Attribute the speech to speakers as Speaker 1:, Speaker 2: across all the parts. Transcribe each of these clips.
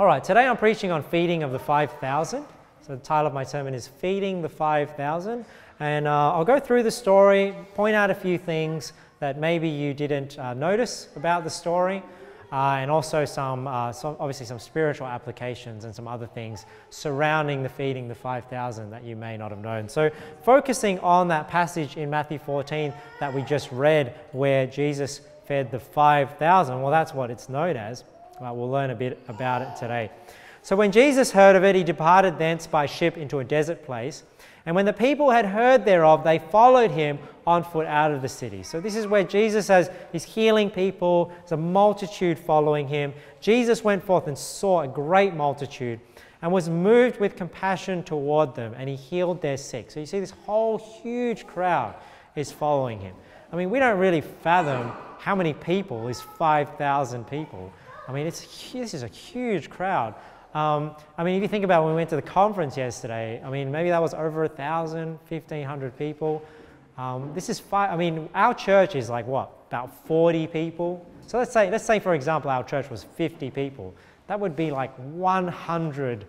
Speaker 1: All right, today I'm preaching on feeding of the 5,000. So the title of my sermon is Feeding the 5,000. And uh, I'll go through the story, point out a few things that maybe you didn't uh, notice about the story, uh, and also some, uh, some, obviously some spiritual applications and some other things surrounding the feeding the 5,000 that you may not have known. So focusing on that passage in Matthew 14 that we just read where Jesus fed the 5,000, well, that's what it's known as. Well, we'll learn a bit about it today. So when Jesus heard of it, he departed thence by ship into a desert place. And when the people had heard thereof, they followed him on foot out of the city. So this is where Jesus says he's healing people. There's a multitude following him. Jesus went forth and saw a great multitude and was moved with compassion toward them, and he healed their sick. So you see, this whole huge crowd is following him. I mean, we don't really fathom how many people is 5,000 people. I mean, it's, this is a huge crowd. Um, I mean, if you think about when we went to the conference yesterday, I mean, maybe that was over 1,000, 1,500 people. Um, this is five, I mean, our church is like what, about 40 people? So let's say, let's say, for example, our church was 50 people. That would be like 100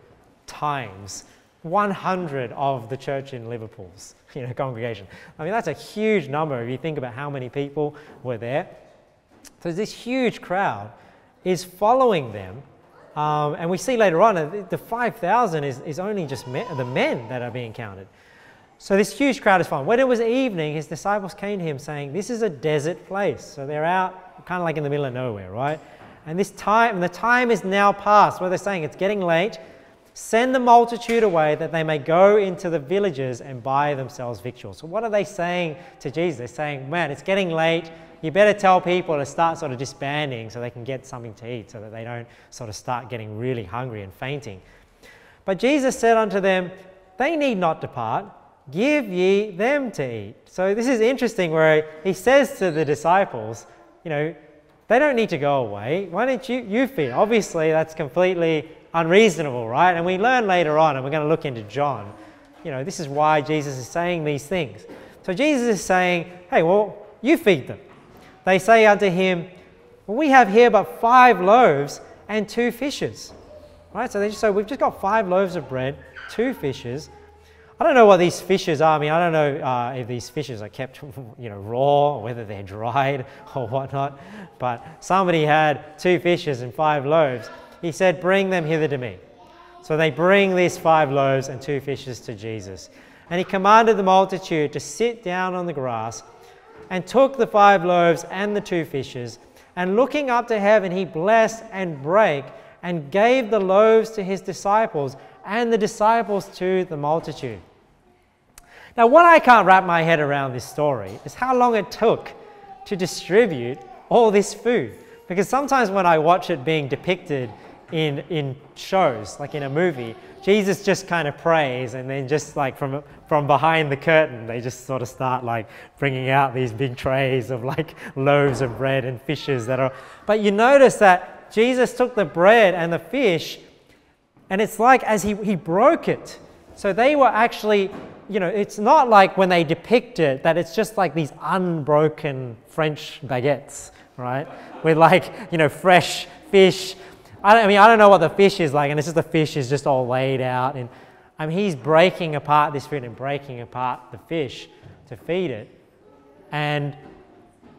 Speaker 1: times 100 of the church in Liverpool's you know, congregation. I mean, that's a huge number if you think about how many people were there. So this huge crowd is following them um, and we see later on uh, the 5,000 is, is only just men, the men that are being counted. So this huge crowd is fine. When it was evening, his disciples came to him saying, This is a desert place. So they're out kind of like in the middle of nowhere, right? And this time, the time is now past. What they're saying, it's getting late. Send the multitude away that they may go into the villages and buy themselves victuals. So what are they saying to Jesus? They're saying, Man, it's getting late you better tell people to start sort of disbanding so they can get something to eat, so that they don't sort of start getting really hungry and fainting. But Jesus said unto them, They need not depart, give ye them to eat. So this is interesting where he says to the disciples, you know, they don't need to go away. Why don't you, you feed? Obviously, that's completely unreasonable, right? And we learn later on, and we're going to look into John, you know, this is why Jesus is saying these things. So Jesus is saying, hey, well, you feed them. They say unto him, well, We have here but five loaves and two fishes. Right? So they just say, We've just got five loaves of bread, two fishes. I don't know what these fishes are. I mean, I don't know uh, if these fishes are kept, you know, raw whether they're dried or whatnot. But somebody had two fishes and five loaves. He said, Bring them hither to me. So they bring these five loaves and two fishes to Jesus. And he commanded the multitude to sit down on the grass and took the five loaves and the two fishes, and looking up to heaven, he blessed and brake and gave the loaves to his disciples, and the disciples to the multitude. Now, what I can't wrap my head around this story is how long it took to distribute all this food. Because sometimes when I watch it being depicted in, in shows, like in a movie, Jesus just kind of prays, and then just like from, from behind the curtain, they just sort of start like bringing out these big trays of like loaves of bread and fishes that are. But you notice that Jesus took the bread and the fish, and it's like as he, he broke it. So they were actually, you know, it's not like when they depict it that it's just like these unbroken French baguettes, right? With like, you know, fresh fish I, I mean, I don't know what the fish is like, and it's just the fish is just all laid out. And I mean, he's breaking apart this food and breaking apart the fish to feed it. And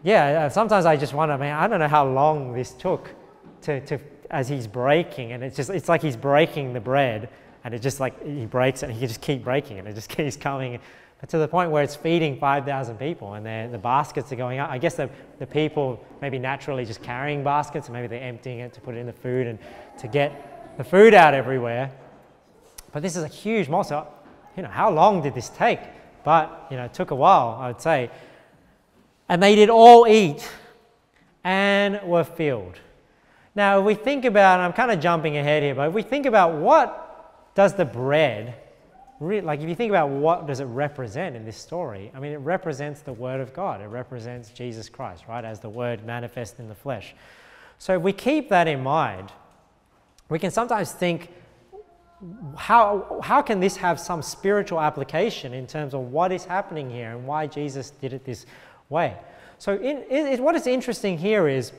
Speaker 1: yeah, uh, sometimes I just wonder, man, I mean I don't know how long this took to, to as he's breaking, and it's just it's like he's breaking the bread, and it just like he breaks it, and he just keep breaking it, and it just keeps coming to the point where it's feeding 5,000 people and the baskets are going up. I guess the, the people maybe naturally just carrying baskets and maybe they're emptying it to put it in the food and to get the food out everywhere. But this is a huge monster. You know, how long did this take? But, you know, it took a while, I would say. And they did all eat and were filled. Now, if we think about, I'm kind of jumping ahead here, but if we think about what does the bread like if you think about what does it represent in this story, I mean, it represents the Word of God. It represents Jesus Christ, right, as the Word manifest in the flesh. So if we keep that in mind, we can sometimes think, how, how can this have some spiritual application in terms of what is happening here and why Jesus did it this way? So in, in, what is interesting here is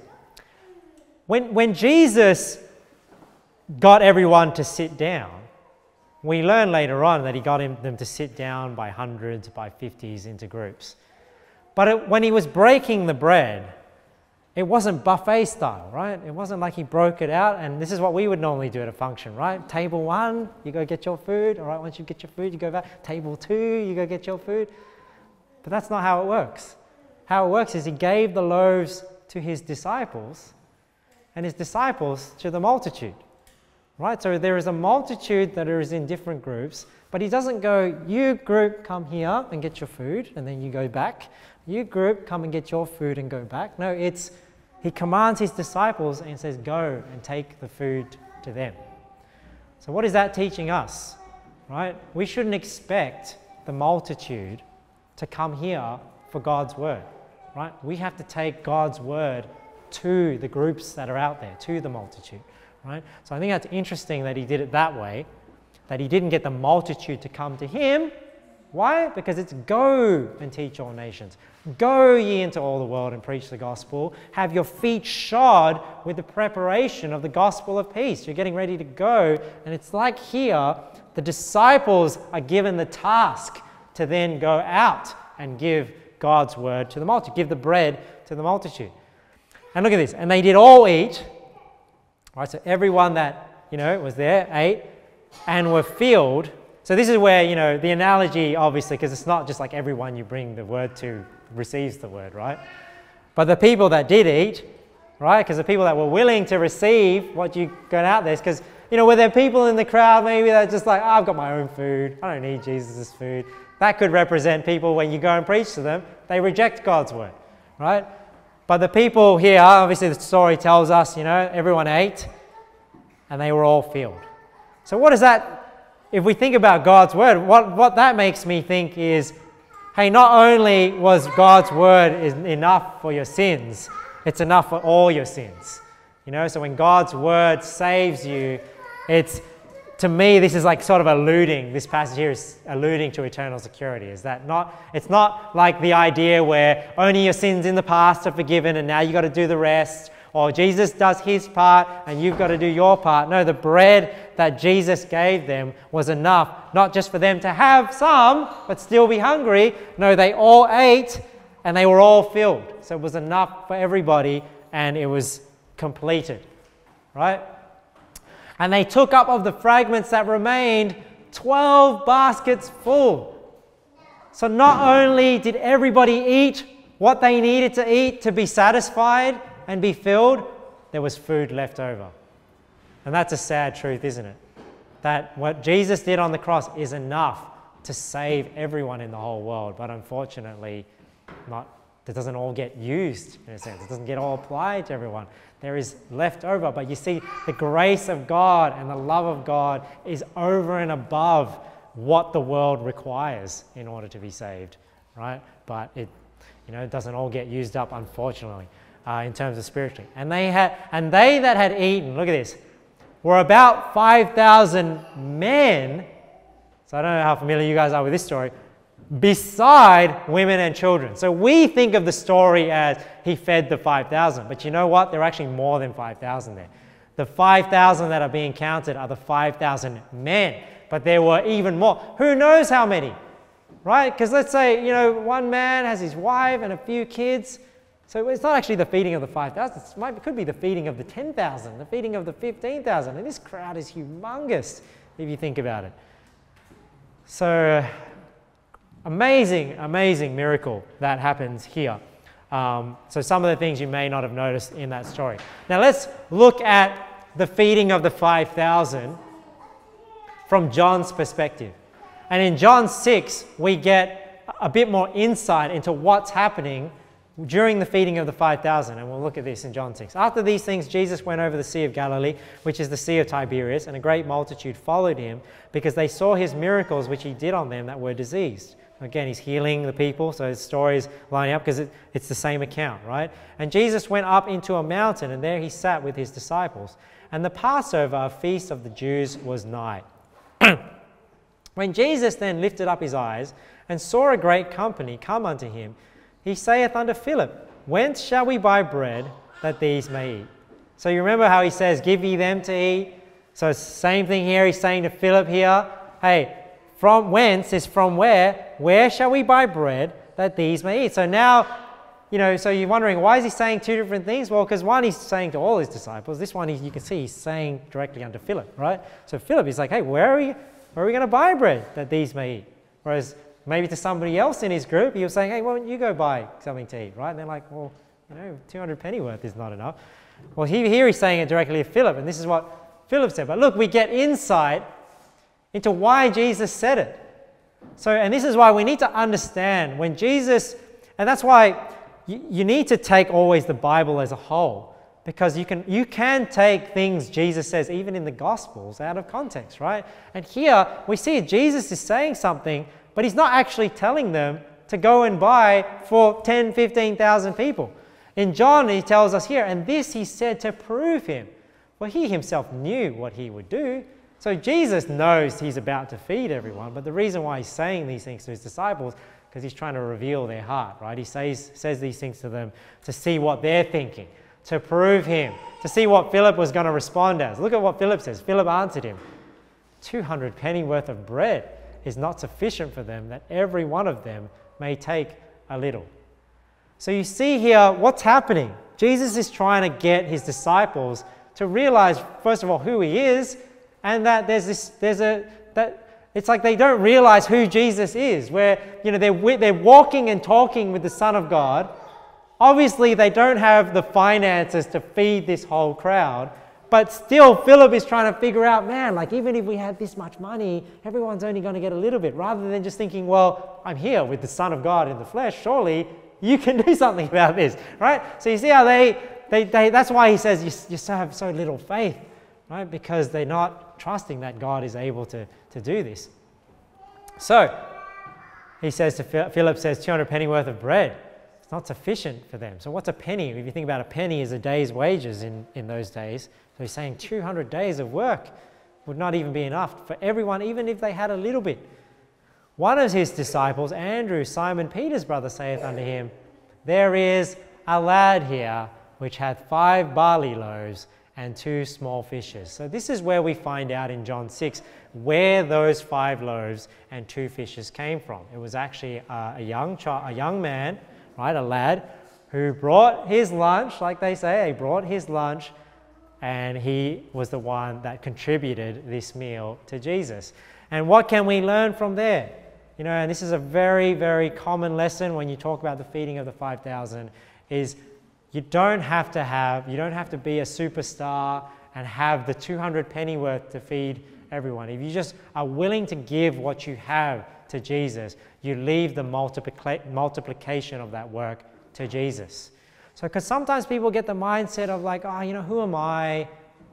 Speaker 1: when, when Jesus got everyone to sit down. We learn later on that he got him, them to sit down by hundreds, by fifties into groups. But it, when he was breaking the bread, it wasn't buffet style, right? It wasn't like he broke it out, and this is what we would normally do at a function, right? Table one, you go get your food. All right, once you get your food, you go back. Table two, you go get your food. But that's not how it works. How it works is he gave the loaves to his disciples, and his disciples to the multitude, right? So there is a multitude that is in different groups, but he doesn't go, you group, come here and get your food, and then you go back. You group, come and get your food and go back. No, it's he commands his disciples and says, Go and take the food to them. So, what is that teaching us? Right? We shouldn't expect the multitude to come here for God's word. Right? We have to take God's word to the groups that are out there, to the multitude. Right? So, I think that's interesting that he did it that way, that he didn't get the multitude to come to him, why? Because it's go and teach all nations. Go ye into all the world and preach the gospel. Have your feet shod with the preparation of the gospel of peace. You're getting ready to go. And it's like here, the disciples are given the task to then go out and give God's word to the multitude, give the bread to the multitude. And look at this. And they did all eat. Right, so everyone that, you know, was there ate and were filled so this is where, you know, the analogy, obviously, because it's not just like everyone you bring the word to receives the word, right? But the people that did eat, right? Because the people that were willing to receive what you got out there, because, you know, were there people in the crowd maybe that just like, oh, I've got my own food. I don't need Jesus' food. That could represent people when you go and preach to them, they reject God's word, right? But the people here, obviously the story tells us, you know, everyone ate and they were all filled. So what does that if we think about God's word, what, what that makes me think is hey, not only was God's word is enough for your sins, it's enough for all your sins. You know, so when God's word saves you, it's to me this is like sort of alluding this passage here is alluding to eternal security is that not it's not like the idea where only your sins in the past are forgiven and now you've got to do the rest or Jesus does his part and you've got to do your part. No, the bread that Jesus gave them was enough, not just for them to have some, but still be hungry. No, they all ate and they were all filled. So it was enough for everybody and it was completed. Right? And they took up of the fragments that remained 12 baskets full. So not only did everybody eat what they needed to eat to be satisfied, and be filled, there was food left over. And that's a sad truth, isn't it? That what Jesus did on the cross is enough to save everyone in the whole world. But unfortunately, not, it doesn't all get used in a sense. It doesn't get all applied to everyone. There is left over. But you see, the grace of God and the love of God is over and above what the world requires in order to be saved, right? But it, you know, it doesn't all get used up, unfortunately uh, in terms of spiritually. And they had, and they that had eaten, look at this, were about 5,000 men. So I don't know how familiar you guys are with this story. Beside women and children. So we think of the story as he fed the 5,000, but you know what? There are actually more than 5,000 there. The 5,000 that are being counted are the 5,000 men, but there were even more. Who knows how many? Right? Because let's say, you know, one man has his wife and a few kids. So it's not actually the feeding of the 5,000, it could be the feeding of the 10,000, the feeding of the 15,000. And this crowd is humongous if you think about it. So, amazing, amazing miracle that happens here. Um, so, some of the things you may not have noticed in that story. Now, let's look at the feeding of the 5,000 from John's perspective. And in John 6, we get a bit more insight into what's happening during the feeding of the 5,000, and we'll look at this in John 6. After these things, Jesus went over the Sea of Galilee, which is the Sea of Tiberias, and a great multitude followed him because they saw his miracles which he did on them that were diseased. Again, he's healing the people, so his story is lining up because it, it's the same account, right? And Jesus went up into a mountain, and there he sat with his disciples. And the Passover, a feast of the Jews, was nigh. when Jesus then lifted up his eyes and saw a great company come unto him, he saith unto Philip, Whence shall we buy bread that these may eat? So you remember how he says, Give ye them to eat. So same thing here. He's saying to Philip here, hey, from whence is from where? Where shall we buy bread that these may eat? So now, you know, so you're wondering why is he saying two different things? Well, because one he's saying to all his disciples. This one he, you can see he's saying directly unto Philip, right? So Philip is like, hey, where are we? Where are we going to buy bread that these may eat? Whereas maybe to somebody else in his group, he was saying, hey, why don't you go buy something to eat, right? And they're like, well, you know, 200 penny worth is not enough. Well, he, here he's saying it directly to Philip, and this is what Philip said. But look, we get insight into why Jesus said it. So, and this is why we need to understand when Jesus, and that's why you, you need to take always the Bible as a whole, because you can, you can take things Jesus says, even in the Gospels, out of context, right? And here we see Jesus is saying something, but he's not actually telling them to go and buy for 10, 15,000 people. In John, he tells us here, and this he said to prove him. For he himself knew what he would do. So Jesus knows he's about to feed everyone, but the reason why he's saying these things to his disciples, because he's trying to reveal their heart, right? He says, says these things to them to see what they're thinking, to prove him, to see what Philip was going to respond as. Look at what Philip says. Philip answered him 200 penny worth of bread is not sufficient for them, that every one of them may take a little. So you see here what's happening. Jesus is trying to get his disciples to realize, first of all, who he is, and that there's this, there's a, that it's like they don't realize who Jesus is, where, you know, they're, they're walking and talking with the Son of God. Obviously, they don't have the finances to feed this whole crowd, but still, Philip is trying to figure out, man, like even if we had this much money, everyone's only going to get a little bit, rather than just thinking, well, I'm here with the Son of God in the flesh. Surely you can do something about this, right? So you see how they, they, they that's why he says you, you have so little faith, right? Because they're not trusting that God is able to, to do this. So he says to Philip says 200 penny worth of bread. It's not sufficient for them. So what's a penny? If you think about a penny is a day's wages in, in those days. So he's saying 200 days of work would not even be enough for everyone, even if they had a little bit. One of his disciples, Andrew, Simon Peter's brother, saith unto him, There is a lad here which hath five barley loaves and two small fishes. So, this is where we find out in John 6 where those five loaves and two fishes came from. It was actually a, a young, child, a young man, right, a lad, who brought his lunch, like they say, he brought his lunch, and he was the one that contributed this meal to Jesus. And what can we learn from there? You know, and this is a very, very common lesson when you talk about the feeding of the 5,000 is you don't have to have, you don't have to be a superstar and have the 200 penny worth to feed everyone. If you just are willing to give what you have to Jesus, you leave the multiplica- multiplication of that work to Jesus. So, because sometimes people get the mindset of like, oh, you know, who am I?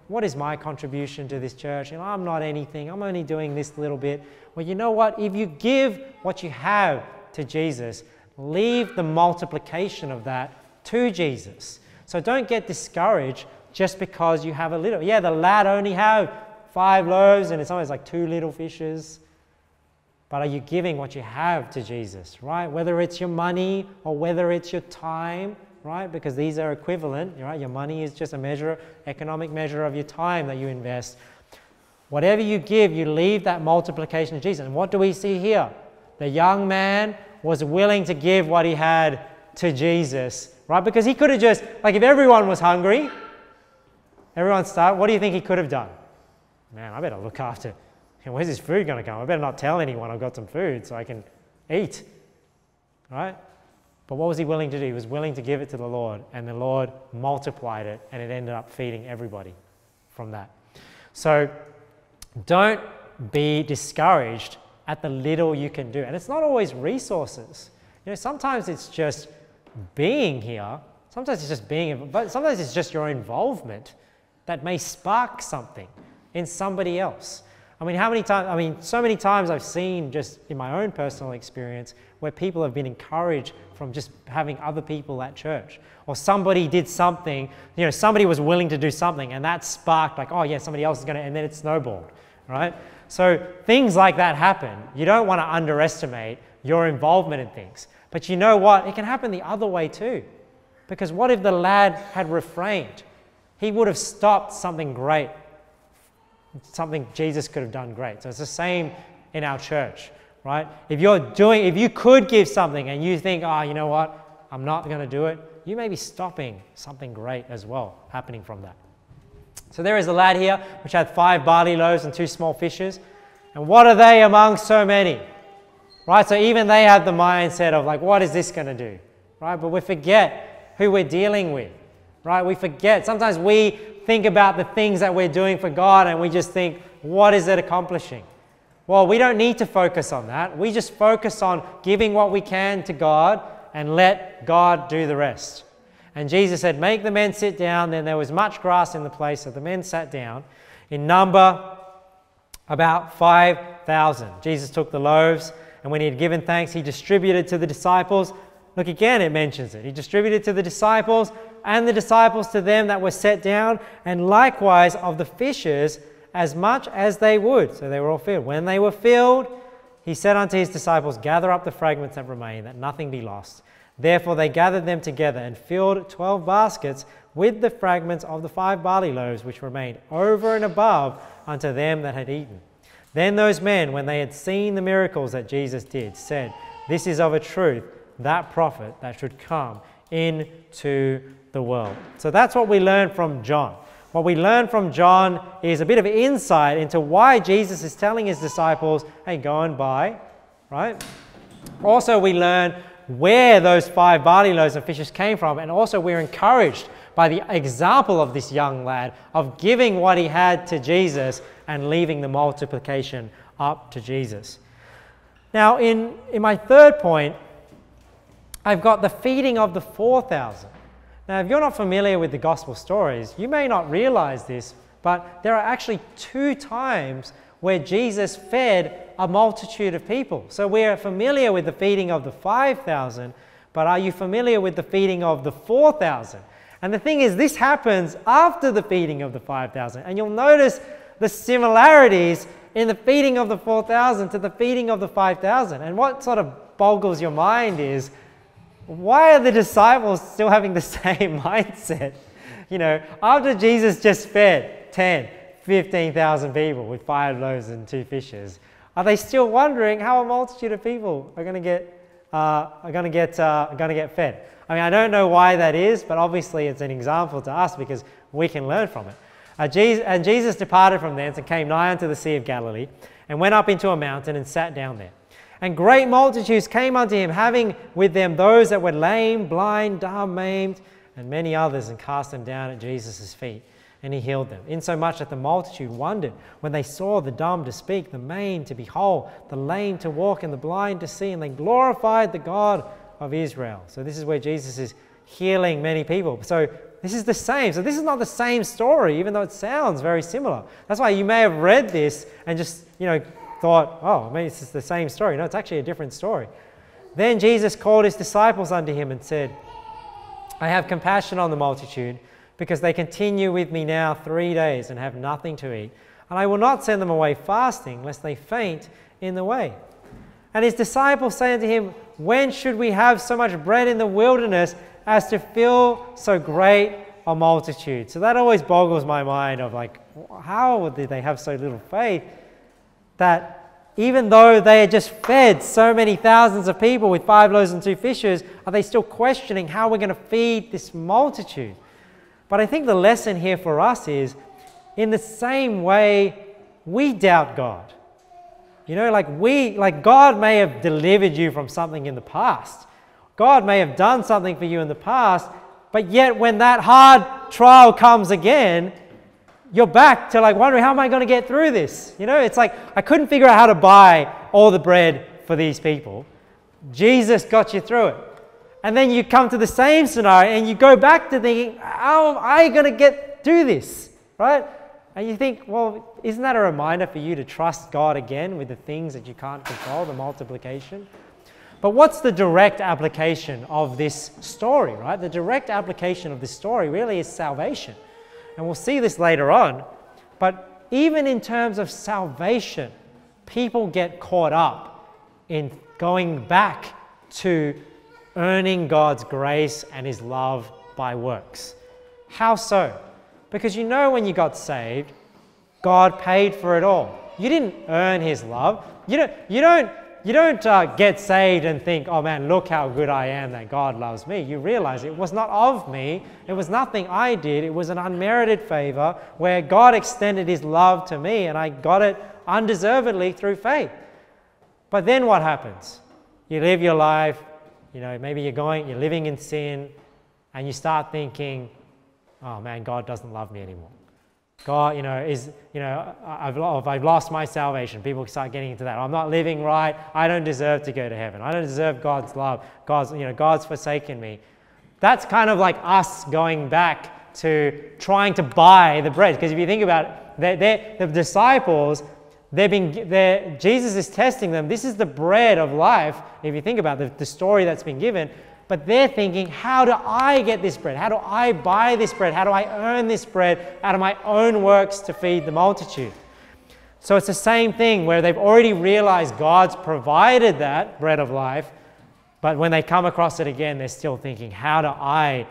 Speaker 1: What is my contribution to this church? You know, I'm not anything. I'm only doing this little bit. Well, you know what? If you give what you have to Jesus, leave the multiplication of that to Jesus. So don't get discouraged just because you have a little. Yeah, the lad only have five loaves and it's always like two little fishes. But are you giving what you have to Jesus, right? Whether it's your money or whether it's your time right? Because these are equivalent, right? Your money is just a measure, economic measure of your time that you invest. Whatever you give, you leave that multiplication to Jesus. And what do we see here? The young man was willing to give what he had to Jesus, right? Because he could have just, like, if everyone was hungry, everyone starved, what do you think he could have done? Man, I better look after. Where's this food going to come? I better not tell anyone I've got some food so I can eat, right? But what was he willing to do? He was willing to give it to the Lord, and the Lord multiplied it, and it ended up feeding everybody from that. So don't be discouraged at the little you can do. And it's not always resources. You know, sometimes it's just being here. Sometimes it's just being, but sometimes it's just your involvement that may spark something in somebody else. I mean, how many times, I mean, so many times I've seen just in my own personal experience where people have been encouraged from just having other people at church. Or somebody did something, you know, somebody was willing to do something and that sparked, like, oh, yeah, somebody else is going to, and then it snowballed, right? So things like that happen. You don't want to underestimate your involvement in things. But you know what? It can happen the other way too. Because what if the lad had refrained? He would have stopped something great something Jesus could have done great. So it's the same in our church, right? If you're doing, if you could give something and you think, oh, you know what, I'm not going to do it, you may be stopping something great as well happening from that. So there is a lad here which had five barley loaves and two small fishes. And what are they among so many? Right? So even they have the mindset of like, what is this going to do? Right? But we forget who we're dealing with. Right? We forget. Sometimes we think about the things that we're doing for God and we just think, what is it accomplishing? Well, we don't need to focus on that. We just focus on giving what we can to God and let God do the rest. And Jesus said, Make the men sit down. Then there was much grass in the place, so the men sat down. In number, about 5,000. Jesus took the loaves, and when he had given thanks, he distributed to the disciples. Look again, it mentions it. He distributed to the disciples, and the disciples to them that were set down, and likewise of the fishes as much as they would. So they were all filled. When they were filled, he said unto his disciples, Gather up the fragments that remain, that nothing be lost. Therefore they gathered them together and filled twelve baskets with the fragments of the five barley loaves which remained over and above unto them that had eaten. Then those men, when they had seen the miracles that Jesus did, said, This is of a truth that prophet that should come into the world. So that's what we learn from John. What we learn from John is a bit of insight into why Jesus is telling his disciples, hey, go and buy, right? Also, we learn where those five barley loaves and fishes came from, and also we're encouraged by the example of this young lad of giving what he had to Jesus and leaving the multiplication up to Jesus. Now, in, in my third point, I've got the feeding of the 4,000. Now, if you're not familiar with the gospel stories, you may not realize this, but there are actually two times where Jesus fed a multitude of people. So we're familiar with the feeding of the 5,000, but are you familiar with the feeding of the 4,000? And the thing is, this happens after the feeding of the 5,000. And you'll notice the similarities in the feeding of the 4,000 to the feeding of the 5,000. And what sort of boggles your mind is why are the disciples still having the same mindset? You know, after Jesus just fed 10, 15,000 people with five loaves and two fishes, are they still wondering how a multitude of people are going to get uh, are going to get uh, going to get fed? I mean, I don't know why that is, but obviously it's an example to us because we can learn from it. Uh, Jesus, and Jesus departed from thence and came nigh unto the Sea of Galilee, and went up into a mountain and sat down there. And great multitudes came unto him, having with them those that were lame, blind, dumb, maimed, and many others, and cast them down at Jesus' feet. And he healed them, insomuch that the multitude wondered when they saw the dumb to speak, the maimed to be whole, the lame to walk, and the blind to see, and they glorified the God of Israel. So this is where Jesus is healing many people. So this is the same. So this is not the same story, even though it sounds very similar. That's why you may have read this and just, you know, thought, oh, I maybe it's the same story. No, it's actually a different story. Then Jesus called his disciples unto him and said, I have compassion on the multitude because they continue with me now three days and have nothing to eat. And I will not send them away fasting, lest they faint in the way. And his disciples say unto him, When should we have so much bread in the wilderness as to fill so great a multitude? So that always boggles my mind of like, how did they have so little faith? that even though they had just fed so many thousands of people with five loaves and two fishes, are they still questioning how we're going to feed this multitude? But I think the lesson here for us is in the same way we doubt God. You know, like we, like God may have delivered you from something in the past. God may have done something for you in the past, but yet when that hard trial comes again, you're back to like wondering, how am I going to get through this? You know, it's like I couldn't figure out how to buy all the bread for these people. Jesus got you through it. And then you come to the same scenario and you go back to thinking, how am I going to get through this? Right? And you think, well, isn't that a reminder for you to trust God again with the things that you can't control, the multiplication? But what's the direct application of this story, right? The direct application of this story really is salvation. And we'll see this later on. But even in terms of salvation, people get caught up in going back to earning God's grace and His love by works. How so? Because you know when you got saved, God paid for it all. You didn't earn His love. You don't, you don't, you don't uh, get saved and think, oh man, look how good I am that God loves me. You realize it was not of me, it was nothing I did, it was an unmerited favor where God extended His love to me and I got it undeservedly through faith. But then what happens? You live your life, you know, maybe you're going, you're living in sin, and you start thinking, oh man, God doesn't love me anymore. God, you know, is, you know, I've, I've lost my salvation. People start getting into that. I'm not living right. I don't deserve to go to heaven. I don't deserve God's love. God's, you know, God's forsaken me. That's kind of like us going back to trying to buy the bread. Because if you think about it, they're, they're, the disciples, they've been, they're, Jesus is testing them. This is the bread of life. If you think about the, the story that's been given, but they're thinking, how do I get this bread? How do I buy this bread? How do I earn this bread out of my own works to feed the multitude? So it's the same thing where they've already realized God's provided that bread of life, but when they come across it again, they're still thinking, how do I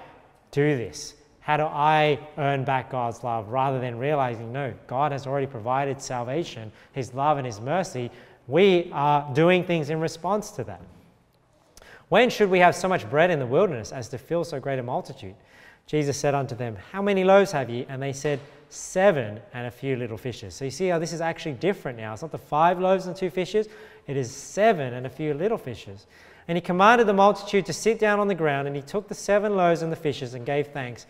Speaker 1: do this? How do I earn back God's love? Rather than realizing, no, God has already provided salvation, His love and His mercy. We are doing things in response to that. When should we have so much bread in the wilderness as to fill so great a multitude? Jesus said unto them, How many loaves have ye? And they said, Seven and a few little fishes. So you see how this is actually different now. It's not the five loaves and two fishes, it is seven and a few little fishes. And he commanded the multitude to sit down on the ground, and he took the seven loaves and the fishes and gave thanks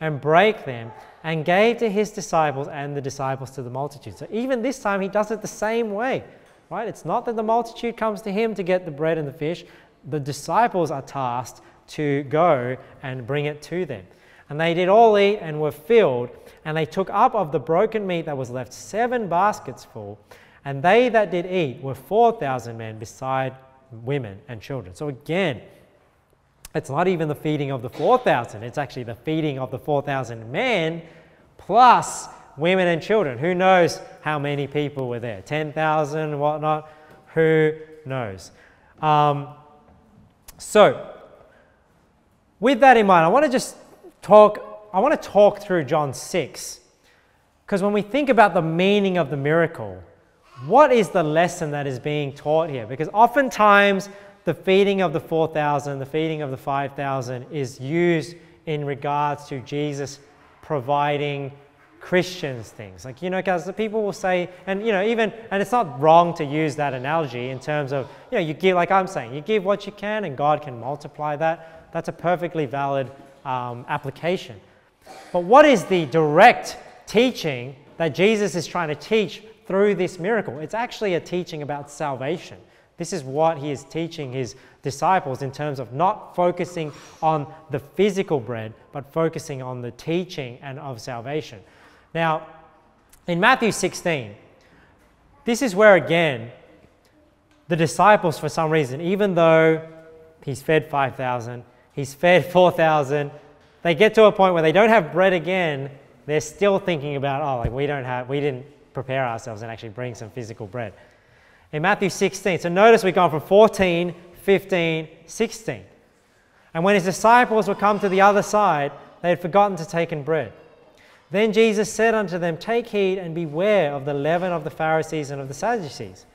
Speaker 1: and brake them and gave to his disciples and the disciples to the multitude. So even this time he does it the same way. Right? It's not that the multitude comes to him to get the bread and the fish the disciples are tasked to go and bring it to them. And they did all eat and were filled, and they took up of the broken meat that was left seven baskets full. And they that did eat were 4,000 men, beside women and children. So again, it's not even the feeding of the 4,000, it's actually the feeding of the 4,000 men plus women and children. Who knows how many people were there? 10,000, whatnot? Who knows? Um, so, with that in mind, I want to just talk, I want to talk through John 6. Because when we think about the meaning of the miracle, what is the lesson that is being taught here? Because oftentimes the feeding of the 4,000, the feeding of the 5,000 is used in regards to Jesus providing Christians things. Like, you know, because the people will say, and, you know, even, and it's not wrong to use that analogy in terms of, you know, you give, like I'm saying, you give what you can and God can multiply that. That's a perfectly valid um, application. But what is the direct teaching that Jesus is trying to teach through this miracle? It's actually a teaching about salvation. This is what he is teaching his disciples in terms of not focusing on the physical bread, but focusing on the teaching and of salvation. Now, in Matthew 16, this is where again, the disciples, for some reason, even though he's fed 5,000, he's fed 4,000, they get to a point where they don't have bread again, they're still thinking about, oh, like we don't have, we didn't prepare ourselves and actually bring some physical bread. In Matthew 16, so notice we've gone from 14, 15, 16. And when his disciples were come to the other side, they had forgotten to take in bread. Then Jesus said unto them, Take heed and beware of the leaven of the Pharisees and of the Sadducees.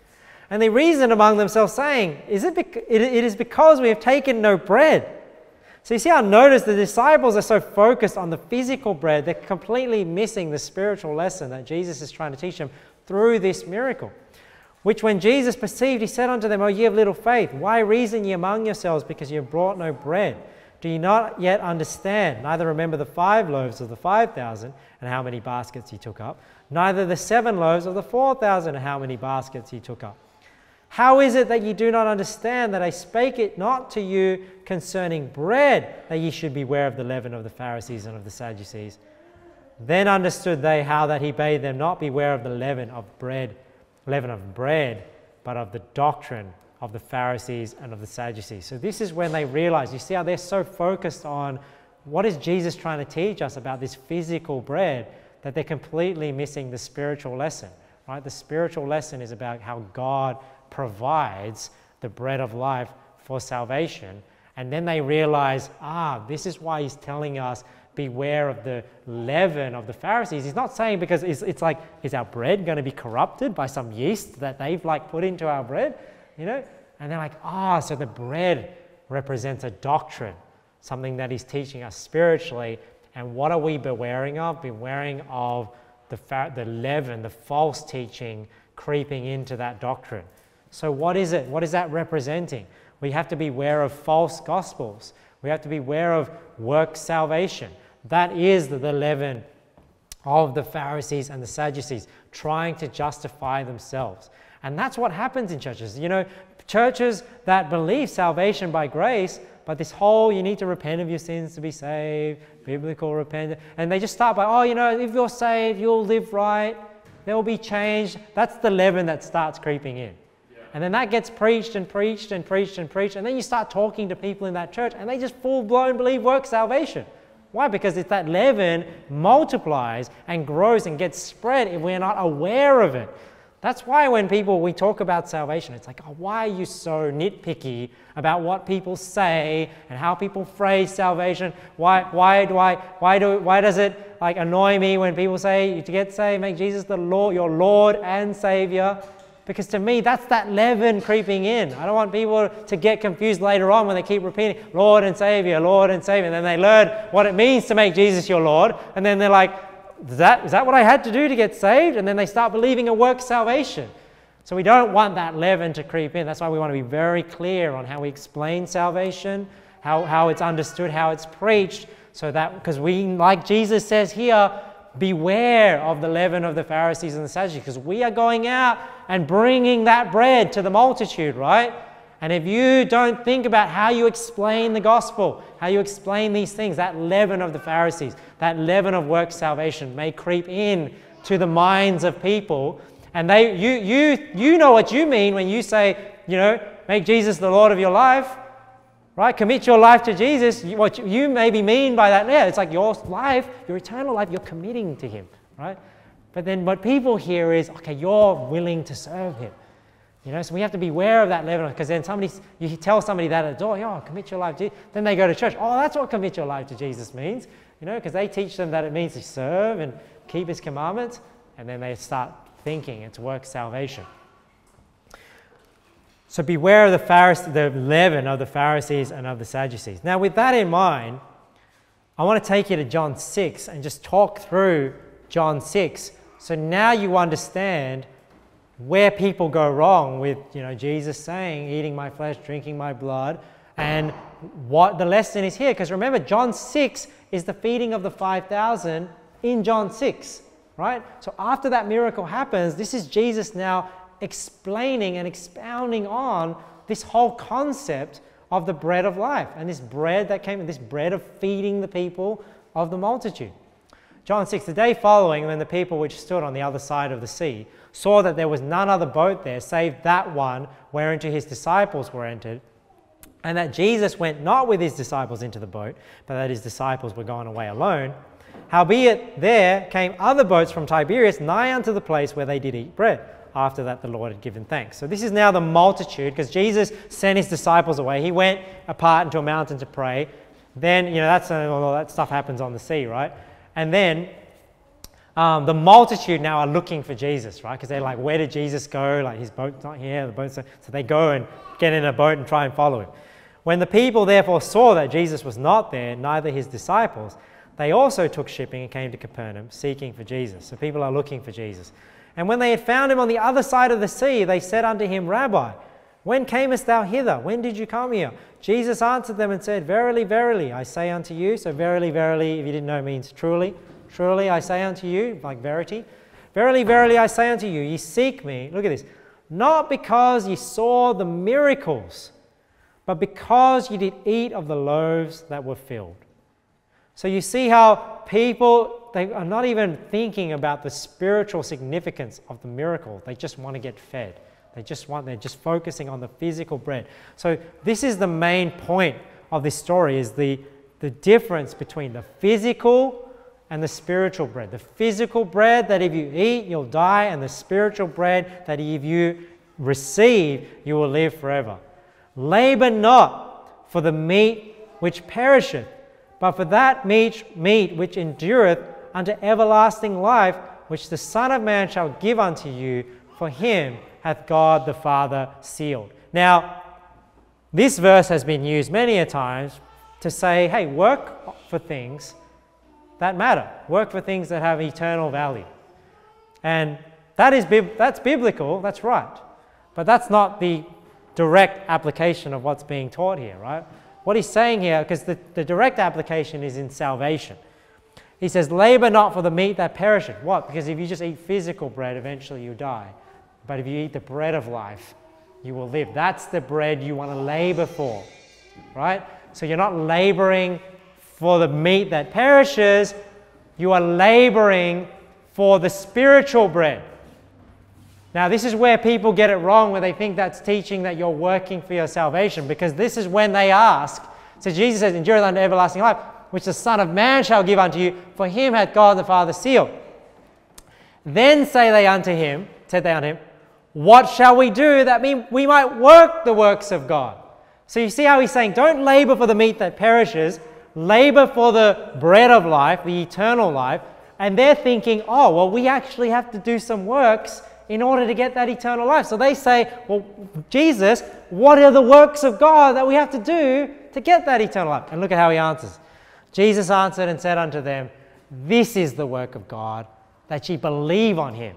Speaker 1: And they reasoned among themselves, saying, is it, it is because we have taken no bread. So you see how notice the disciples are so focused on the physical bread, they're completely missing the spiritual lesson that Jesus is trying to teach them through this miracle. Which when Jesus perceived, he said unto them, O ye of little faith, why reason ye among yourselves because ye have brought no bread? Do you not yet understand? Neither remember the five loaves of the five thousand and how many baskets he took up, neither the seven loaves of the four thousand and how many baskets he took up. How is it that ye do not understand that I spake it not to you concerning bread, that ye should beware of the leaven of the Pharisees and of the Sadducees? Then understood they how that he bade them not beware of the leaven of bread, leaven of bread, but of the doctrine of the Pharisees and of the Sadducees. So this is when they realize, you see how they're so focused on what is Jesus trying to teach us about this physical bread that they're completely missing the spiritual lesson, right? The spiritual lesson is about how God provides the bread of life for salvation. And then they realize, ah, this is why he's telling us beware of the leaven of the Pharisees. He's not saying because it's, it's like, is our bread going to be corrupted by some yeast that they've like put into our bread? You know? And they're like, ah, oh, so the bread represents a doctrine, something that he's teaching us spiritually. And what are we bewaring of? Bewaring of the, the leaven, the false teaching creeping into that doctrine. So, what is it? What is that representing? We have to beware of false gospels. We have to beware of work salvation. That is the leaven of the Pharisees and the Sadducees, trying to justify themselves. And that's what happens in churches. You know, churches that believe salvation by grace, but this whole you need to repent of your sins to be saved, biblical repentance, and they just start by, oh, you know, if you're saved, you'll live right, there will be change. That's the leaven that starts creeping in. And then that gets preached and preached and preached and preached. And then you start talking to people in that church and they just full blown believe work salvation. Why? Because it's that leaven multiplies and grows and gets spread if we're not aware of it. That's why when people we talk about salvation, it's like, oh, why are you so nitpicky about what people say and how people phrase salvation? Why, why do I, why do, why does it like annoy me when people say to get saved, make Jesus the Lord, your Lord and Savior? Because to me, that's that leaven creeping in. I don't want people to get confused later on when they keep repeating, Lord and Savior, Lord and Savior. And then they learn what it means to make Jesus your Lord. And then they're like, is that, is that what I had to do to get saved? And then they start believing a work salvation. So we don't want that leaven to creep in. That's why we want to be very clear on how we explain salvation, how, how it's understood, how it's preached, so that, because we, like Jesus says here, beware of the leaven of the Pharisees and the Sadducees, because we are going out and bringing that bread to the multitude, right? And if you don't think about how you explain the gospel, how you explain these things, that leaven of the Pharisees, that leaven of work salvation may creep in to the minds of people. And they, you, you, you know what you mean when you say, you know, make Jesus the Lord of your life, right? Commit your life to Jesus. What you maybe mean by that, yeah, it's like your life, your eternal life, you're committing to Him, right? But then what people hear is, okay, you're willing to serve him. You know, so we have to be aware of that level because then somebody, you tell somebody that at the door, oh, commit your life to Jesus. Then they go to church, oh, that's what commit your life to Jesus means. You know, because they teach them that it means to serve and keep his commandments. And then they start thinking it's work salvation. So beware of the, Pharise- the leaven of the Pharisees and of the Sadducees. Now, with that in mind, I want to take you to John 6 and just talk through John 6 so now you understand where people go wrong with, you know, Jesus saying, eating my flesh, drinking my blood, and what the lesson is here. Because remember, John 6 is the feeding of the 5,000 in John 6, right? So after that miracle happens, this is Jesus now explaining and expounding on this whole concept of the bread of life and this bread that came, in, this bread of feeding the people of the multitude. John 6, the day following, when the people which stood on the other side of the sea saw that there was none other boat there save that one whereinto his disciples were entered, and that Jesus went not with his disciples into the boat, but that his disciples were gone away alone, howbeit there came other boats from Tiberias nigh unto the place where they did eat bread. After that, the Lord had given thanks. So, this is now the multitude because Jesus sent his disciples away. He went apart into a mountain to pray. Then, you know, that's all that stuff happens on the sea, right? And then um, the multitude now are looking for Jesus, right? Because they're like, where did Jesus go? Like, his boat's not here, the boat's. So they go and get in a boat and try and follow him. When the people therefore saw that Jesus was not there, neither his disciples, they also took shipping and came to Capernaum, seeking for Jesus. So people are looking for Jesus. And when they had found him on the other side of the sea, they said unto him, Rabbi, when camest thou hither? When did you come here? Jesus answered them and said, Verily, verily, I say unto you. So, verily, verily, if you didn't know, means truly. Truly, I say unto you, like verity. Verily, verily, I say unto you, ye seek me. Look at this. Not because ye saw the miracles, but because you did eat of the loaves that were filled. So, you see how people, they are not even thinking about the spiritual significance of the miracle. They just want to get fed. They just want, they're just focusing on the physical bread. So this is the main point of this story is the, the difference between the physical and the spiritual bread. The physical bread that if you eat, you'll die, and the spiritual bread that if you receive, you will live forever. Labor not for the meat which perisheth, but for that meat, meat which endureth unto everlasting life, which the Son of Man shall give unto you, for him hath God the Father sealed. Now, this verse has been used many a times to say, hey, work for things that matter. Work for things that have eternal value. And that is that's biblical, that's right. But that's not the direct application of what's being taught here, right? What he's saying here, because the, the direct application is in salvation. He says, labor not for the meat that perisheth. What? Because if you just eat physical bread, eventually you die. But if you eat the bread of life, you will live. That's the bread you want to labor for, right? So you're not laboring for the meat that perishes, you are laboring for the spiritual bread. Now, this is where people get it wrong, where they think that's teaching that you're working for your salvation, because this is when they ask. So Jesus says, Endure unto everlasting life, which the Son of Man shall give unto you, for him hath God the Father sealed. Then say they unto him, said they unto him, What shall we do that we might work the works of God? So you see how he's saying, Don't labor for the meat that perishes, labor for the bread of life, the eternal life. And they're thinking, Oh, well, we actually have to do some works in order to get that eternal life. So they say, Well, Jesus, what are the works of God that we have to do to get that eternal life? And look at how he answers. Jesus answered and said unto them, This is the work of God, that ye believe on him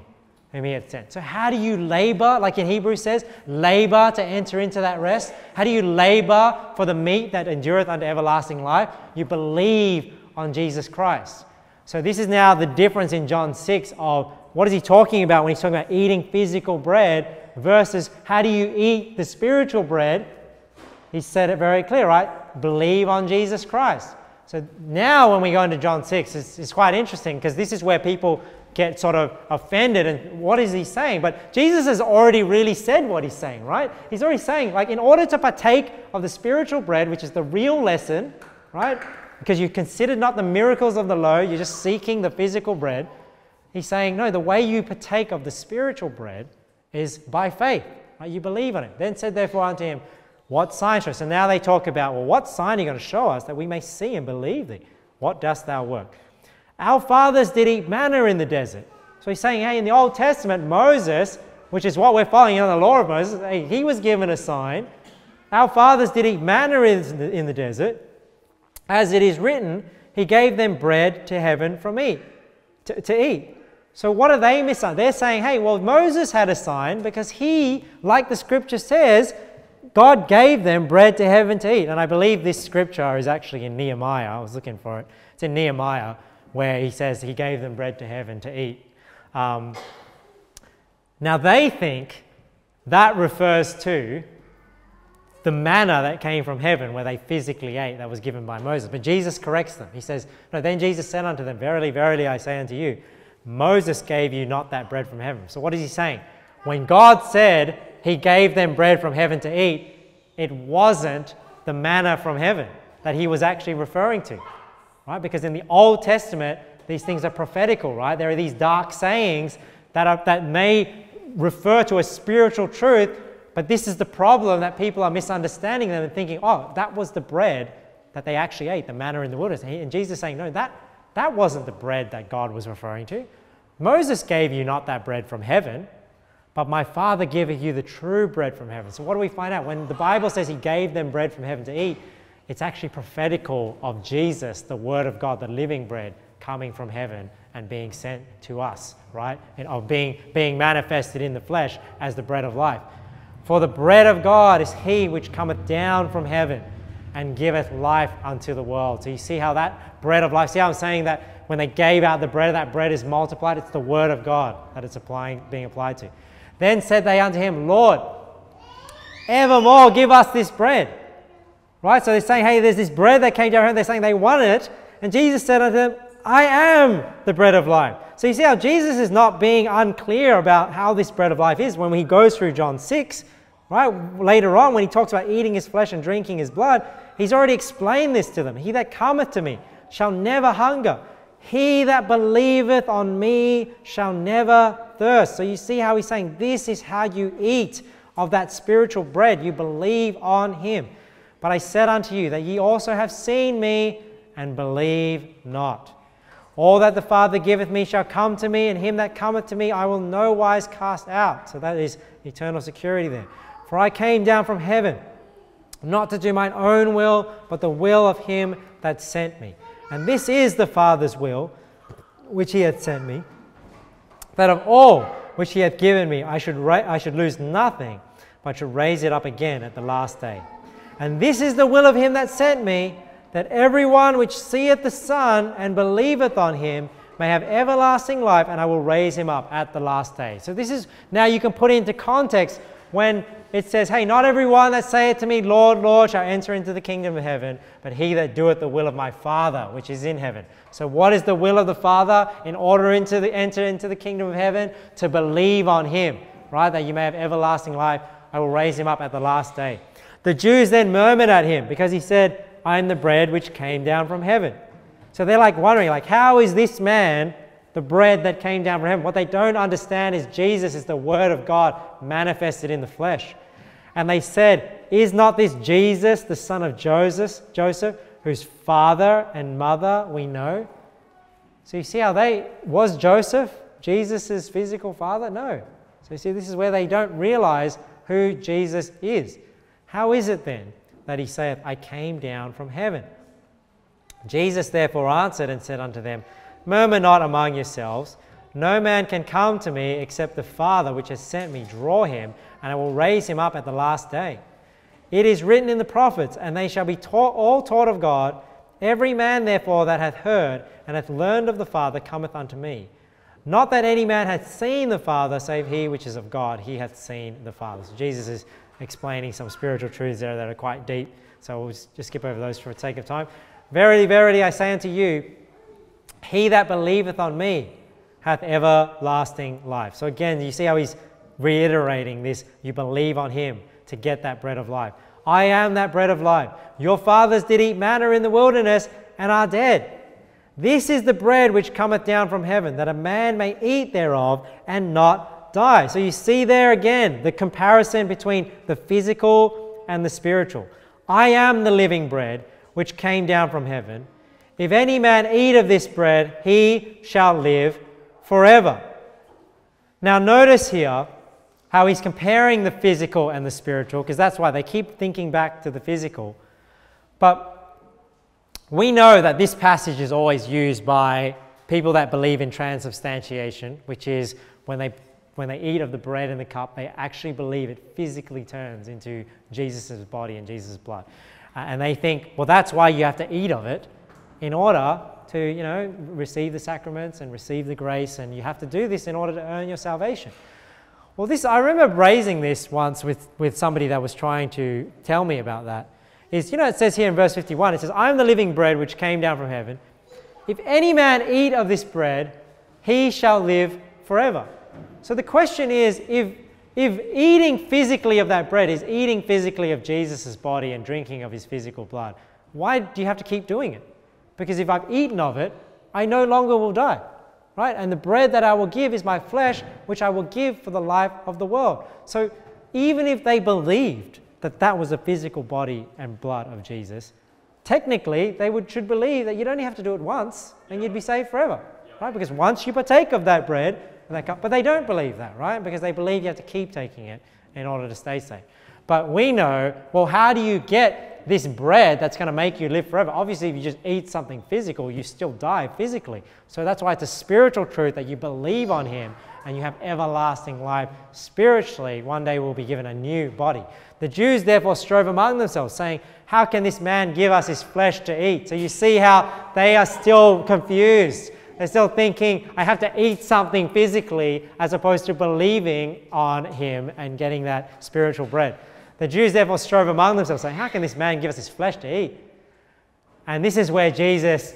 Speaker 1: whom he hath sent. So, how do you labor, like in Hebrews says, labor to enter into that rest? How do you labor for the meat that endureth unto everlasting life? You believe on Jesus Christ. So, this is now the difference in John 6 of what is he talking about when he's talking about eating physical bread versus how do you eat the spiritual bread? He said it very clear, right? Believe on Jesus Christ. So now when we go into John 6, it's, it's quite interesting because this is where people get sort of offended and what is he saying? But Jesus has already really said what he's saying, right? He's already saying, like, in order to partake of the spiritual bread, which is the real lesson, right? Because you considered not the miracles of the law, you're just seeking the physical bread. He's saying, no, the way you partake of the spiritual bread is by faith. Right? You believe on it. Then said therefore unto him, What sign showest? And now they talk about, well, what sign are you going to show us that we may see and believe thee? What dost thou work? Our fathers did eat manna in the desert. So he's saying, hey, in the Old Testament, Moses, which is what we're following on the law of Moses, hey, he was given a sign. Our fathers did eat manna in the, in the desert. As it is written, he gave them bread to heaven from eat, to, to eat. So what are they missing? They're saying, hey, well, Moses had a sign because he, like the scripture says, God gave them bread to heaven to eat. And I believe this scripture is actually in Nehemiah. I was looking for it. It's in Nehemiah where he says he gave them bread to heaven to eat. Um, now they think that refers to the manna that came from heaven where they physically ate that was given by Moses. But Jesus corrects them. He says, No, then Jesus said unto them, Verily, verily, I say unto you, Moses gave you not that bread from heaven. So what is he saying? When God said he gave them bread from heaven to eat, it wasn't the manna from heaven that he was actually referring to. Right? Because in the Old Testament, these things are prophetical, right? There are these dark sayings that, are, that may refer to a spiritual truth, but this is the problem that people are misunderstanding them and thinking, oh, that was the bread that they actually ate, the manna in the wilderness. And Jesus is saying, no, that, that wasn't the bread that God was referring to. Moses gave you not that bread from heaven, but my Father giveth you the true bread from heaven. So, what do we find out? When the Bible says He gave them bread from heaven to eat, it's actually prophetical of Jesus, the Word of God, the living bread coming from heaven and being sent to us, right? And of being, being manifested in the flesh as the bread of life. For the bread of God is he which cometh down from heaven and giveth life unto the world. So you see how that bread of life, see how I'm saying that when they gave out the bread, that bread is multiplied? It's the word of God that it's applying, being applied to. Then said they unto him, Lord, evermore give us this bread. Right? So they're saying, hey, there's this bread that came down, here. they're saying they want it. And Jesus said unto them, I am the bread of life. So you see how Jesus is not being unclear about how this bread of life is when he goes through John 6, right? Later on, when he talks about eating his flesh and drinking his blood, he's already explained this to them. He that cometh to me shall never hunger. He that believeth on me shall never thirst. So you see how he's saying this is how you eat of that spiritual bread. You believe on him. But I said unto you that ye also have seen me, and believe not. All that the Father giveth me shall come to me, and him that cometh to me I will no wise cast out. So that is eternal security there. For I came down from heaven, not to do mine own will, but the will of him that sent me. And this is the Father's will, which he hath sent me, that of all which he hath given me I should, ra- I should lose nothing, but should raise it up again at the last day. And this is the will of him that sent me, that every one which seeth the Son and believeth on him may have everlasting life, and I will raise him up at the last day. So, this is now you can put into context when it says, Hey, not everyone that saith to me, Lord, Lord, shall enter into the kingdom of heaven, but he that doeth the will of my Father which is in heaven. So, what is the will of the Father in order to enter into the kingdom of heaven? To believe on him, right? That you may have everlasting life. I will raise him up at the last day. The Jews then murmured at him because he said, I am the bread which came down from heaven. So they're like wondering, like, how is this man the bread that came down from heaven? What they don't understand is Jesus is the Word of God manifested in the flesh. And they said, Is not this Jesus, the son of Joseph, Joseph, whose father and mother we know? So you see how they was Joseph Jesus' physical father? No. So you see, this is where they don't realize who Jesus is. How is it then that he saith, I came down from heaven? Jesus therefore answered and said unto them, Murmur not among yourselves. No man can come to me except the Father which has sent me draw him, and I will raise him up at the last day. It is written in the prophets, and they shall be taught, all taught of God. Every man, therefore, that hath heard and hath learned of the Father cometh unto me. Not that any man hath seen the Father, save he which is of God, he hath seen the Father. So Jesus is explaining some spiritual truths there that are quite deep. So we'll just skip over those for the sake of time. Verily, verily, I say unto you, he that believeth on me hath everlasting life. So again, you see how he's reiterating this. You believe on him to get that bread of life. I am that bread of life. Your fathers did eat manna in the wilderness and are dead. This is the bread which cometh down from heaven, that a man may eat thereof and not die. So you see there again the comparison between the physical and the spiritual. I am the living bread which came down from heaven. If any man eat of this bread, he shall live forever. Now, notice here how he's comparing the physical and the spiritual, because that's why they keep thinking back to the physical. But we know that this passage is always used by people that believe in transubstantiation, which is when they when they eat of the bread and the cup, they actually believe it physically turns into Jesus' body and Jesus' blood. Uh, and they think, well, that's why you have to eat of it in order to, you know, receive the sacraments and receive the grace, and you have to do this in order to earn your salvation. Well, this I remember raising this once with, with somebody that was trying to tell me about that. Is you know it says here in verse 51, it says, I am the living bread which came down from heaven. If any man eat of this bread, he shall live forever. So the question is, if if eating physically of that bread is eating physically of Jesus' body and drinking of his physical blood, why do you have to keep doing it? Because if I've eaten of it, I no longer will die. Right? And the bread that I will give is my flesh, which I will give for the life of the world. So even if they believed that that was a physical body and blood of Jesus, technically they would, should believe that you'd only have to do it once and you'd be saved forever. Right? Because once you partake of that bread and that cup, but they don't believe that, right? Because they believe you have to keep taking it in order to stay saved. But we know, well, how do you get this bread that's going to make you live forever. Obviously, if you just eat something physical, you still die physically. So that's why it's a spiritual truth that you believe on Him and you have everlasting life spiritually. One day we'll be given a new body. The Jews therefore strove among themselves, saying, How can this man give us his flesh to eat? So you see how they are still confused. They're still thinking, I have to eat something physically as opposed to believing on him and getting that spiritual bread. The Jews therefore strove among themselves, saying, How can this man give us his flesh to eat? And this is where Jesus,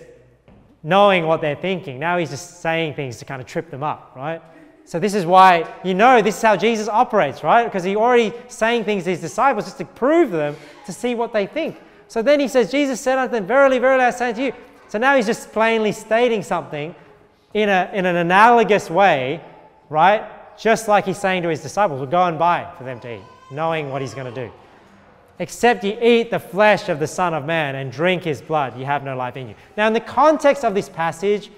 Speaker 1: knowing what they're thinking, now he's just saying things to kind of trip them up, right? So this is why, you know, this is how Jesus operates, right? Because he already saying things to his disciples just to prove them, to see what they think. So then he says, Jesus said unto them, Verily, verily, I say unto you. So now he's just plainly stating something in, a, in an analogous way, right? Just like he's saying to his disciples, well, go and buy for them to eat knowing what he's going to do. except you eat the flesh of the Son of Man and drink his blood, you have no life in you. Now, in the context of this passage,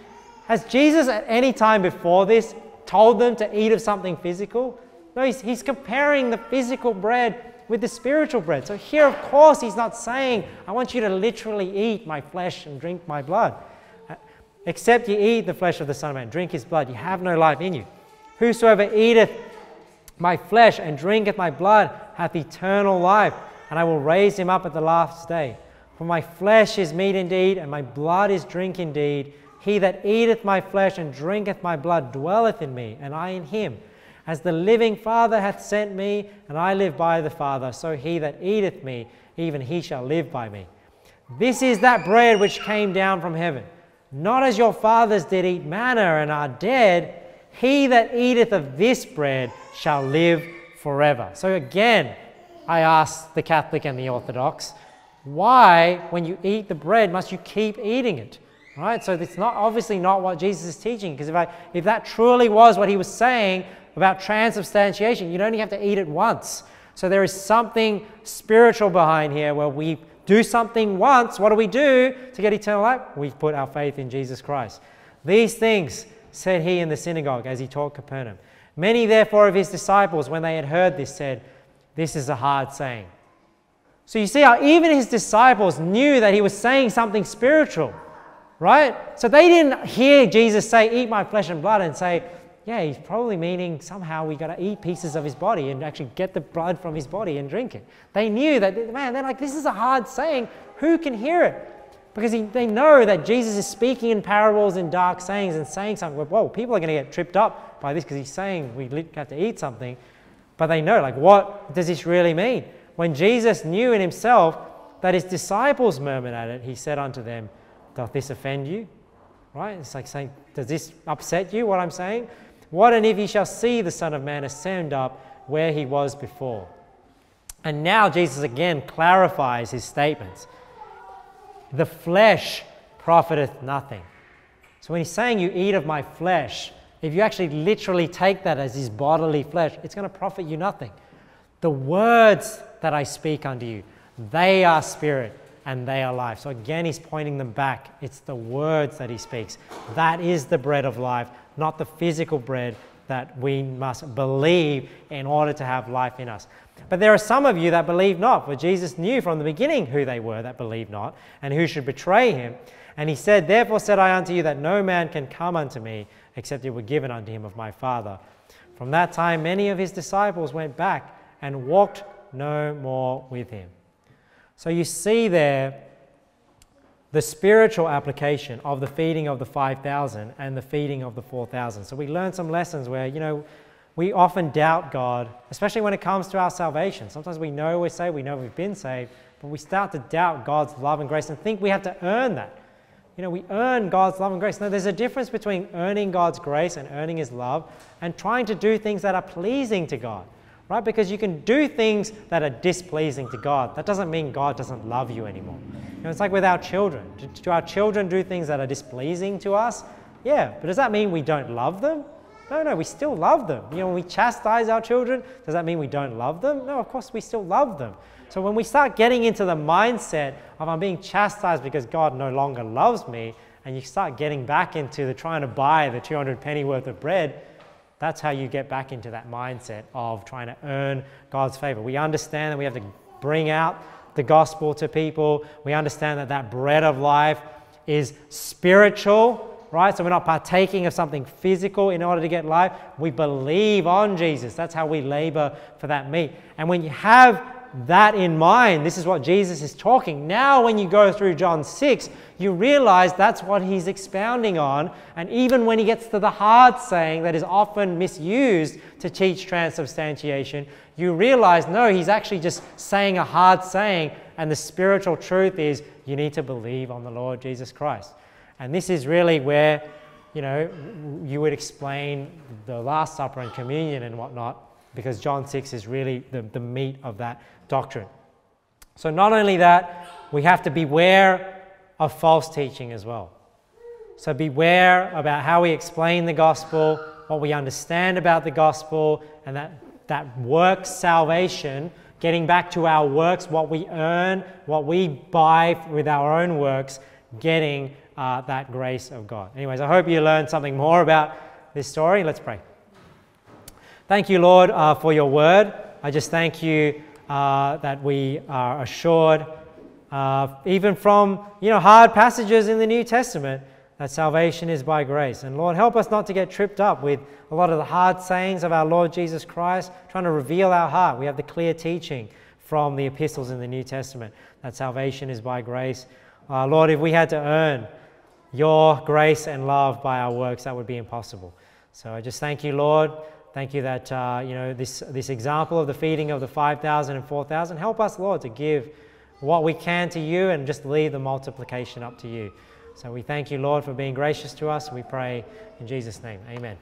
Speaker 1: has Jesus at any time before this told them to eat of something physical? No, he's, he's comparing the physical bread with the spiritual bread. So here, of course, he's not saying, I want you to literally eat my flesh and drink my blood. Except you eat the flesh of the Son of Man, drink his blood, you have no life in you. Whosoever eateth my flesh and drinketh my blood hath eternal life, and I will raise him up at the last day. For my flesh is meat indeed, and my blood is drink indeed. He that eateth my flesh and drinketh my blood dwelleth in me, and I in him. As the living Father hath sent me, and I live by the Father, so he that eateth me, even he shall live by me. This is that bread which came down from heaven, not as your fathers did eat manna and are dead. He that eateth of this bread shall live forever. So again, I ask the Catholic and the Orthodox, why, when you eat the bread, must you keep eating it? Right? So it's not obviously not what Jesus is teaching, because if, I, if that truly was what he was saying, about transubstantiation. You'd only have to eat it once. So there is something spiritual behind here where we do something once. What do we do to get eternal life? We put our faith in Jesus Christ. These things said he in the synagogue as he taught Capernaum. Many, therefore, of his disciples, when they had heard this, said, This is a hard saying. So you see how even his disciples knew that he was saying something spiritual, right? So they didn't hear Jesus say, Eat my flesh and blood, and say, yeah, he's probably meaning somehow we got to eat pieces of his body and actually get the blood from his body and drink it. They knew that, man, they're like, this is a hard saying. Who can hear it? Because he, they know that Jesus is speaking in parables and dark sayings and saying something. Whoa, people are going to get tripped up by this because he's saying we have to eat something. But they know, like, what does this really mean? When Jesus knew in himself that his disciples murmured at it, he said unto them, Doth this offend you? Right? It's like saying, Does this upset you, what I'm saying? What and if ye shall see the Son of Man ascend up where he was before? And now Jesus again clarifies his statements. The flesh profiteth nothing. So when he's saying you eat of my flesh, if you actually literally take that as his bodily flesh, it's going to profit you nothing. The words that I speak unto you, they are spirit and they are life. So again, he's pointing them back. It's the words that he speaks. That is the bread of life not the physical bread that we must believe in order to have life in us. But there are some of you that believe not, for Jesus knew from the beginning who they were that believed not, and who should betray him. And he said, Therefore said I unto you that no man can come unto me except it were given unto him of my Father. From that time many of his disciples went back and walked no more with him. So you see there the spiritual application of the feeding of the 5,000 and the feeding of the 4,000. So we learn some lessons where, you know, we often doubt God, especially when it comes to our salvation. Sometimes we know we're saved, we know we've been saved, but we start to doubt God's love and grace and think we have to earn that. You know, we earn God's love and grace. Now, there's a difference between earning God's grace and earning His love and trying to do things that are pleasing to God right? Because you can do things that are displeasing to God. That doesn't mean God doesn't love you anymore. You know, it's like with our children. Do, do our children do things that are displeasing to us? Yeah, but does that mean we don't love them? No, no, we still love them. You know, when we chastise our children, does that mean we don't love them? No, of course we still love them. So when we start getting into the mindset of I'm being chastised because God no longer loves me, and you start getting back into the trying to buy the 200 penny worth of bread, that's how you get back into that mindset of trying to earn God's favor. We understand that we have to bring out the gospel to people. We understand that that bread of life is spiritual, right? So we're not partaking of something physical in order to get life. We believe on Jesus. That's how we labor for that meat. And when you have that in mind, this is what Jesus is talking. Now, when you go through John 6, you realize that's what he's expounding on. And even when he gets to the hard saying that is often misused to teach transubstantiation, you realize no, he's actually just saying a hard saying. And the spiritual truth is you need to believe on the Lord Jesus Christ. And this is really where, you know, you would explain the Last Supper and communion and whatnot, because John 6 is really the, the meat of that doctrine. So, not only that, we have to beware of false teaching as well. So, beware about how we explain the gospel, what we understand about the gospel, and that, that works salvation getting back to our works, what we earn, what we buy with our own works, getting uh, that grace of God. Anyways, I hope you learned something more about this story. Let's pray. Thank you, Lord, uh, for your word. I just thank you uh, that we are assured, uh, even from you know hard passages in the New Testament, that salvation is by grace. And Lord, help us not to get tripped up with a lot of the hard sayings of our Lord Jesus Christ, trying to reveal our heart. We have the clear teaching from the epistles in the New Testament that salvation is by grace. Uh, Lord, if we had to earn your grace and love by our works, that would be impossible. So I just thank you, Lord. Thank you that uh, you know this, this example of the feeding of the 5,000 and 4,000. Help us, Lord, to give what we can to you and just leave the multiplication up to you. So we thank you, Lord, for being gracious to us. We pray in Jesus' name. Amen.